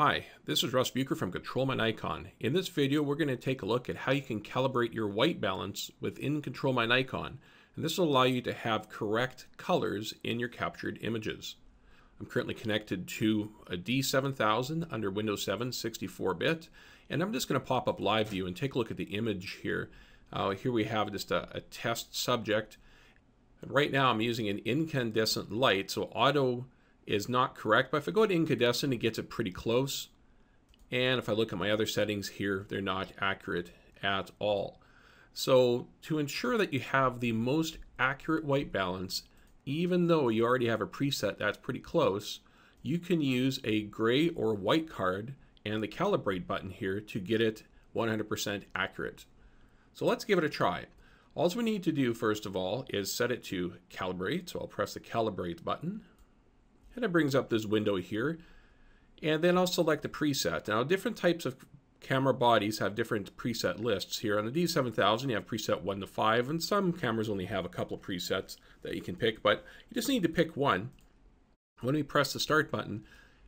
Hi, this is Russ Bucher from Control My Nikon. In this video, we're going to take a look at how you can calibrate your white balance within Control My Nikon. And this will allow you to have correct colors in your captured images. I'm currently connected to a D7000 under Windows 7 64-bit. And I'm just going to pop up live view and take a look at the image here. Uh, here we have just a, a test subject. And right now I'm using an incandescent light, so auto is not correct, but if I go to incandescent, it gets it pretty close. And if I look at my other settings here, they're not accurate at all. So to ensure that you have the most accurate white balance, even though you already have a preset that's pretty close, you can use a gray or white card and the calibrate button here to get it 100% accurate. So let's give it a try. All we need to do first of all is set it to calibrate. So I'll press the calibrate button and it brings up this window here. And then I'll select the preset. Now different types of camera bodies have different preset lists. Here on the D7000 you have preset 1 to 5 and some cameras only have a couple of presets that you can pick but you just need to pick one. When we press the start button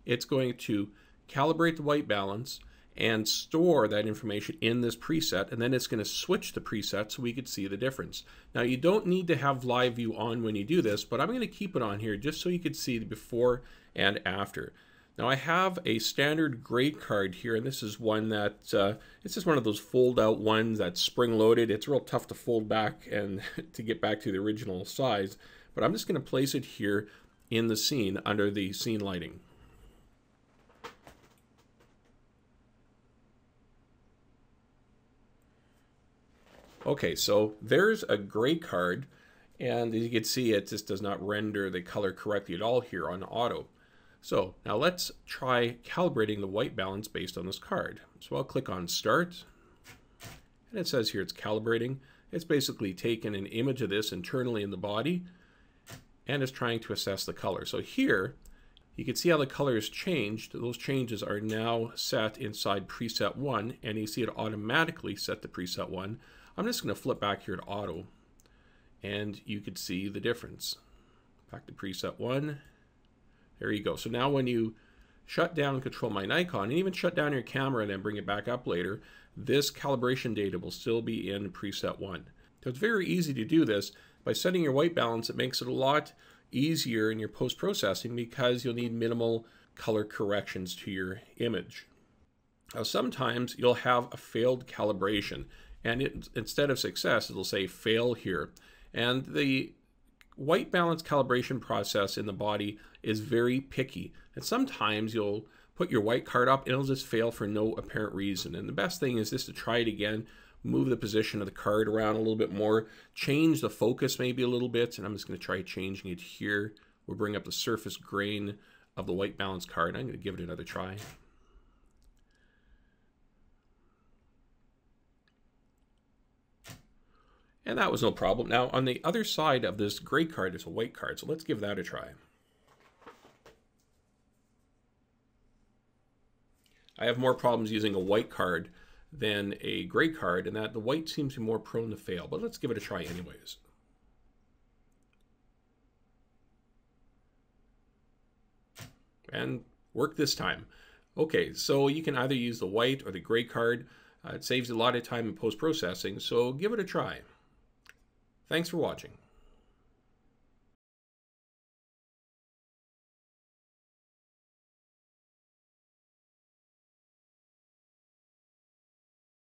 it's going to calibrate the white balance and store that information in this preset and then it's going to switch the preset so we could see the difference. Now you don't need to have live view on when you do this but I'm going to keep it on here just so you could see the before and after. Now I have a standard gray card here and this is one that uh, it's just one of those fold out ones that's spring loaded. It's real tough to fold back and to get back to the original size but I'm just going to place it here in the scene under the scene lighting. Okay, so there's a gray card, and as you can see, it just does not render the color correctly at all here on auto. So now let's try calibrating the white balance based on this card. So I'll click on Start, and it says here it's calibrating. It's basically taken an image of this internally in the body, and is trying to assess the color. So here, you can see how the color has changed. Those changes are now set inside preset 1, and you see it automatically set to preset 1. I'm just going to flip back here to auto and you could see the difference. Back to preset one. There you go. So now when you shut down and control my Nikon and even shut down your camera and then bring it back up later, this calibration data will still be in preset one. So it's very easy to do this. By setting your white balance, it makes it a lot easier in your post-processing because you'll need minimal color corrections to your image. Now sometimes you'll have a failed calibration and it, instead of success, it'll say fail here. And the white balance calibration process in the body is very picky. And sometimes you'll put your white card up and it'll just fail for no apparent reason. And the best thing is just to try it again, move the position of the card around a little bit more, change the focus maybe a little bit. And I'm just going to try changing it here. We'll bring up the surface grain of the white balance card. I'm going to give it another try. And that was no problem. Now, on the other side of this gray card is a white card, so let's give that a try. I have more problems using a white card than a gray card, and that the white seems to be more prone to fail, but let's give it a try anyways. And work this time. Okay, so you can either use the white or the gray card. Uh, it saves a lot of time in post-processing, so give it a try. Thanks for watching.